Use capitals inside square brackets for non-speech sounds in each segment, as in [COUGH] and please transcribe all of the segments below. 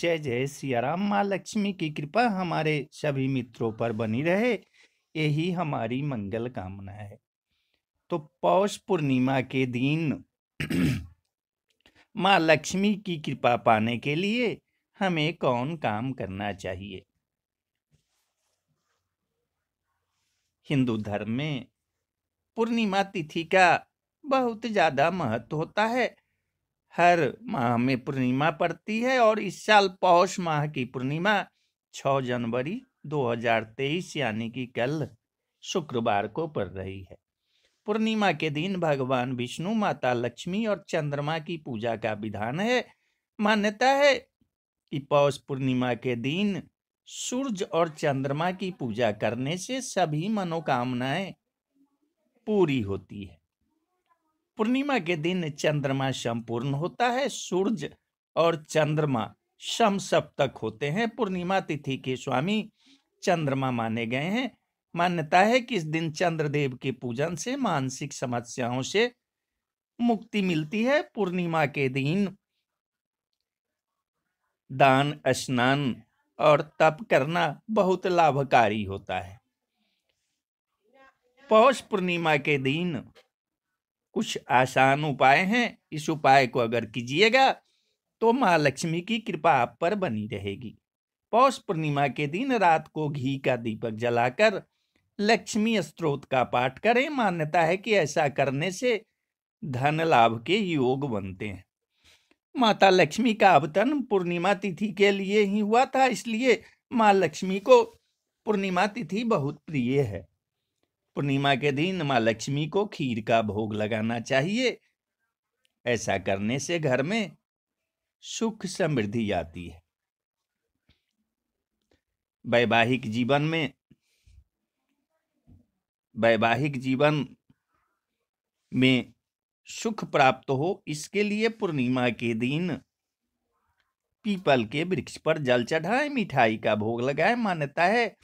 जय जय सिया राम माँ लक्ष्मी की कृपा हमारे सभी मित्रों पर बनी रहे। यही हमारी मंगल कामना है। तो पौष पूर्णिमा के दिन [CLEARS THROAT] माँ लक्ष्मी की कृपा पाने के लिए हमें कौन काम करना चाहिए? हिंदू धर्म में पूर्णिमा तिथि का बहुत ज़्यादा महत्व होता है। हर माह में पूर्णिमा पड़ती है और इस साल पौष माह की पूर्णिमा 6 जनवरी 2023 यानी कि कल शुक्रवार को पड़ रही है। पूर्णिमा के दिन भगवान विष्णु, माता लक्ष्मी और चंद्रमा की पूजा का विधान है। मान्यता है कि पौष पूर्णिमा के दिन सूर्य और चंद्रमा की पूजा करने से सभी मनोकामनाएँ पूरी होती है। पूर्णिमा के दिन चंद्रमा संपूर्ण होता है सूर्य और चंद्रमा सम सप्तक होते हैं। पूर्णिमा तिथि के स्वामी चंद्रमा माने गए हैं। मान्यता है कि इस दिन चंद्रदेव के पूजन से मानसिक समस्याओं से मुक्ति मिलती है। पूर्णिमा के दिन दान, स्नान और तप करना बहुत लाभकारी होता है। पौष पूर्णिमा के दिन कुछ आसान उपाय हैं, इस उपाय को अगर कीजिएगा तो माँ लक्ष्मी की कृपा आप पर बनी रहेगी। पौष पूर्णिमा के दिन रात को घी का दीपक जलाकर, लक्ष्मी स्त्रोत का पाठ करें। मान्यता है कि ऐसा करने से धन लाभ के योग बनते हैं। माता लक्ष्मी का अवतरण पूर्णिमा तिथि के लिए ही हुआ था, इसलिए माँ लक्ष्मी को पूर्णिमा तिथि बहुत प्रिय है। पूर्णिमा के दिन माँ लक्ष्मी को खीर का भोग लगाना चाहिए। ऐसा करने से घर में सुख समृद्धि आती है। वैवाहिक जीवन में वैवाहिक जीवन में सुख प्राप्त हो, इसके लिए पूर्णिमा के दिन पीपल के वृक्ष पर जल चढ़ाए, मिठाई का भोग लगाए, मान्यता है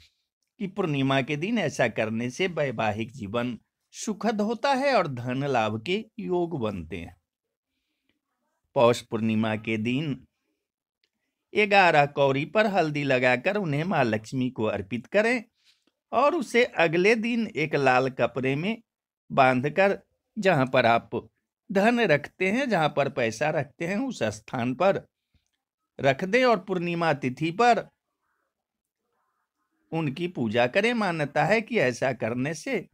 कि पूर्णिमा के दिन ऐसा करने से वैवाहिक जीवन सुखद होता है और धन लाभ के योग बनते हैं। पौष पूर्णिमा के दिन ग्यारह कौरी पर हल्दी लगाकर उन्हें माँ लक्ष्मी को अर्पित करें और उसे अगले दिन एक लाल कपड़े में बांधकर जहाँ पर आप धन रखते हैं, जहाँ पर पैसा रखते हैं, उस स्थान पर रख दें और पूर्णिमा तिथि पर उनकी पूजा करें। मान्यता है कि ऐसा करने से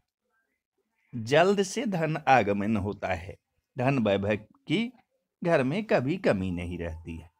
जल्द से धन आगमन होता है। धन वैभव की घर में कभी कमी नहीं रहती है।